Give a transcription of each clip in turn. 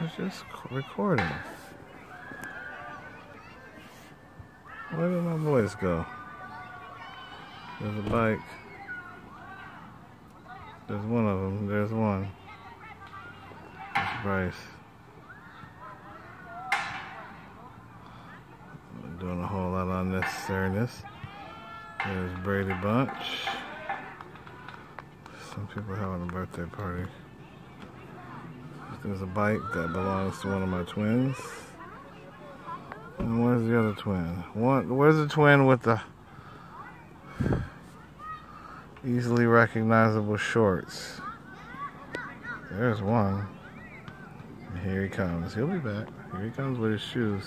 was just recording. Where did my voice go? There's a bike. There's one of them. There's one. There's Bryce. I'm doing a whole lot of unnecessariness. There's Brady Bunch. Some people having a birthday party. There's a bike that belongs to one of my twins. And where's the other twin? Where's the twin with the easily recognizable shorts? There's one. Here he comes. He'll be back. Here he comes with his shoes.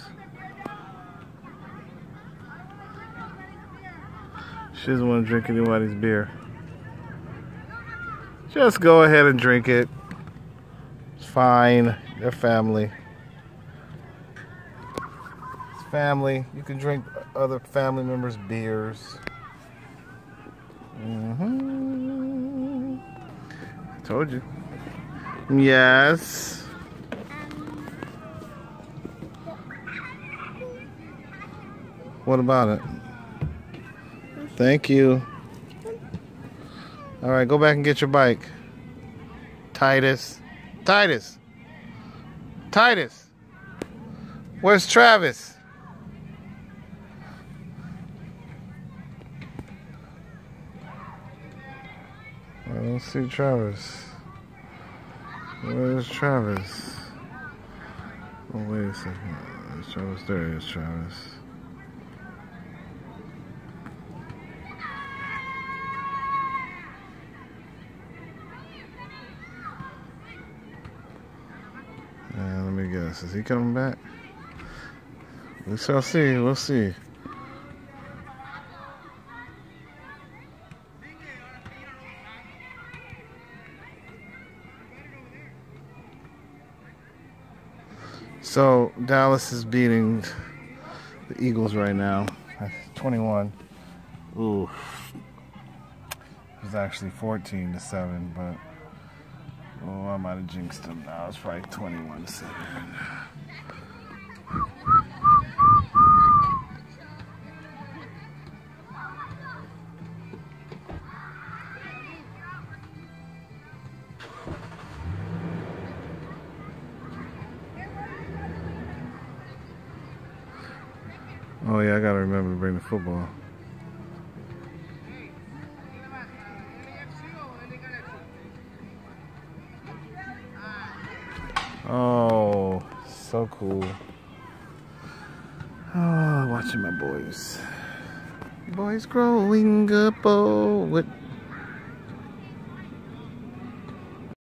She doesn't want to drink anybody's beer. Just go ahead and drink it. It's fine. They're family. It's family. You can drink other family members' beers. Mm-hmm. I Told you. Yes. What about it? Thank you. All right, go back and get your bike. Titus. Titus. Titus. Where's Travis? I don't see Travis. Where's Travis? Oh, wait a second. There's Travis. There is Travis. Is he coming back? We shall see. We'll see. So Dallas is beating the Eagles right now. 21. Ooh. It was actually 14 to 7, but oh, I might have jinxed them now. It's probably 21 to 7. Oh yeah, I gotta remember to bring the football. Oh, so cool. Oh, watching my boys. Boys growing up, oh, with